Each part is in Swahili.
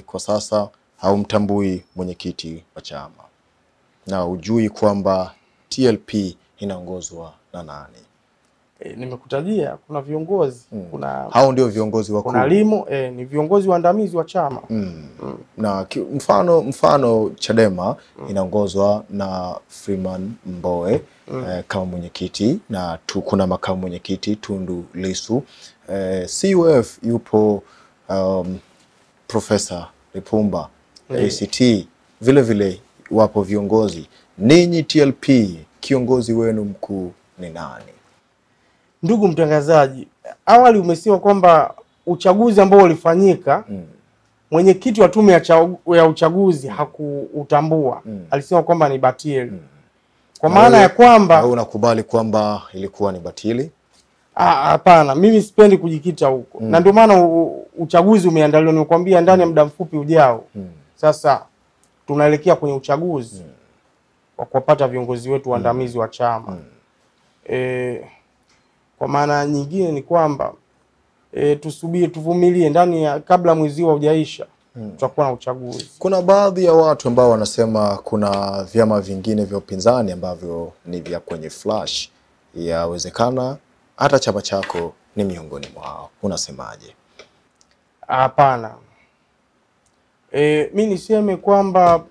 kwa sasa haumtambui mwenyekiti wa chama na hujui kwamba TLP inaongozwa na nani. E, nimekutajia kuna viongozi Mm. kuna Hao ndio viongozi wakuu. kuna limo e, ni viongozi waandamizi wa chama Mm. Mm. Na ki, mfano mfano Chadema mm. inaongozwa na Freeman Mbowe eh, kama mwenyekiti na tu, kuna makamu mwenyekiti Tundu Lissu. Eh, CUF yupo um, Profesa Lipumba mm. ACT vile vile wapo viongozi. Ninyi TLP kiongozi wenu mkuu ni nani? Ndugu mtangazaji, awali umesema kwamba uchaguzi ambao ulifanyika Mm. mwenyekiti wa tume ya, ya uchaguzi hakuutambua, Mm. alisema kwamba ni batili, mm. kwa maana ya kwamba unakubali kwamba ilikuwa ni batili? Ah, hapana, mimi sipendi kujikita huko mm. na ndio maana uchaguzi umeandaliwa. Nimekwambia ndani ya muda mfupi ujao. mm. Sasa tunaelekea kwenye uchaguzi mm. wa kuwapata viongozi wetu waandamizi wa chama mm. e, kwa maana nyingine ni kwamba e, tusubiri, tuvumilie ndani ya kabla mwezi huu haujaisha tutakuwa na uchaguzi. Kuna baadhi ya watu ambao wanasema kuna vyama vingine vya upinzani ambavyo ni vya kwenye flash, yawezekana hata chama chako ni miongoni mwao. Unasemaje? Hapana. E, mi niseme kwamba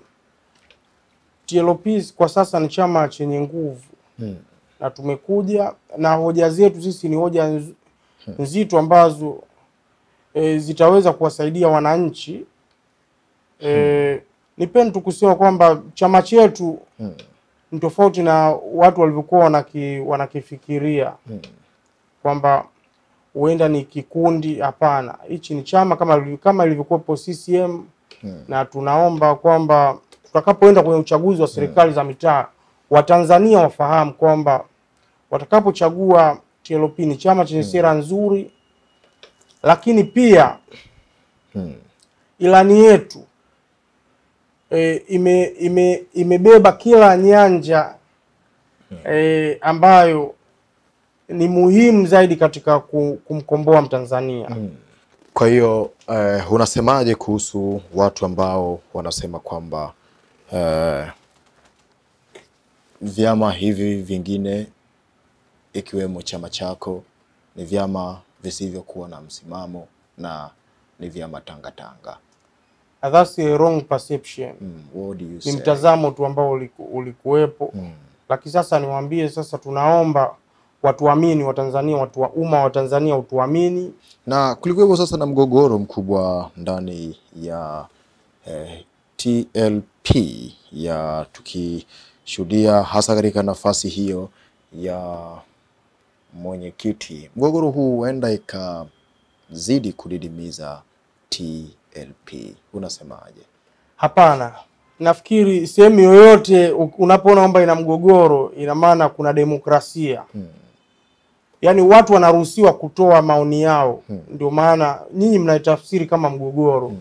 TLP kwa sasa ni chama chenye nguvu Hmm. na tumekuja na hoja zetu sisi ni hoja nz- nzito ambazo e, zitaweza kuwasaidia wananchi. E, nipende tu kusema kwamba chama chetu Hmm. ni tofauti na watu walivyokuwa wanaki, wanakifikiria kwamba huenda ni kikundi. Hapana, hichi ni chama kama kama ilivyokuwepo CCM hmm. na tunaomba kwamba tutakapoenda kwenye uchaguzi wa serikali hmm. za mitaa Watanzania wafahamu kwamba watakapochagua TLP ni chama chenye hmm. sera nzuri, lakini pia hmm. ilani yetu e, ime, ime, imebeba kila nyanja hmm. e, ambayo ni muhimu zaidi katika kumkomboa Mtanzania. Kwa hiyo eh, unasemaje kuhusu watu ambao wanasema kwamba eh, vyama hivi vingine ikiwemo chama chako ni vyama visivyokuwa na msimamo na ni vyama tangatanga? That's a wrong perception. Mm, what do you Ni mtazamo tu ambao uliku, ulikuwepo lakini sasa niwaambie sasa, tunaomba watuamini Watanzania, watu wa umma wa Tanzania utuamini. na kulikuwepo sasa na mgogoro mkubwa ndani ya eh, TLP ya tukishuhudia hasa katika nafasi hiyo ya mwenyekiti. Mgogoro huu huenda ikazidi kudidimiza TLP, unasemaje? Hapana, nafikiri sehemu yoyote unapoona kwamba ina mgogoro, ina maana kuna demokrasia yaani watu wanaruhusiwa kutoa maoni yao. hmm. Ndio maana nyinyi mnaitafsiri kama mgogoro, hmm.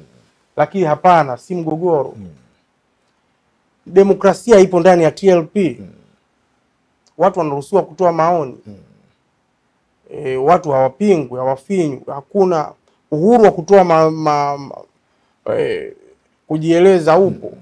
lakini hapana, si mgogoro. hmm. Demokrasia ipo ndani ya TLP. hmm. Watu wanaruhusiwa kutoa maoni hmm. e, watu hawapingwi, hawafinywi. Hakuna uhuru wa kutoa ma, ma, ma, e, kujieleza upo.